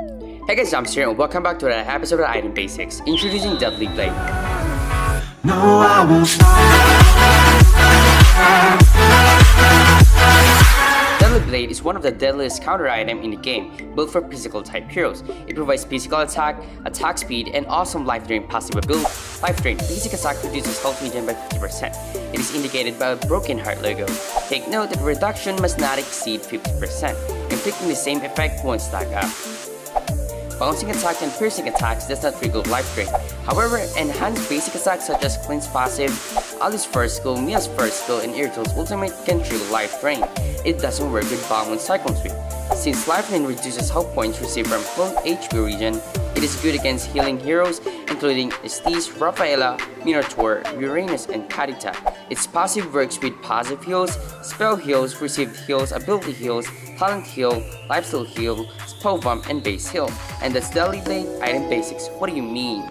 Hey guys, I'm Sir and welcome back to another episode of Item Basics, introducing Deadly Blade. No, I won't Deadly Blade is one of the deadliest counter items in the game, built for physical type heroes. It provides physical attack, attack speed, and awesome life drain passive ability. Life drain basic attack reduces health regen by 50%. It is indicated by a broken heart logo. Take note that reduction must not exceed 50%. Inflicting the same effect won't stack up. Bouncing attack and piercing attacks does not trigger life drain. However, enhanced basic attacks such as Clint's passive, Ali's first skill, Mia's first skill, and Irithel's ultimate can trigger life drain. It doesn't work with Bomb and Cyclone Sweep. Since life drain reduces health points received from full HP regen, it is good against healing heroes including Estes, Rafaela, Minotaur, Uranus, and Kadita. Its passive works with passive heals, spell heals, received heals, ability heals, talent heal, lifesteal heal, spell vamp, and base heal. And that's Deadly Blade item basics. What do you mean?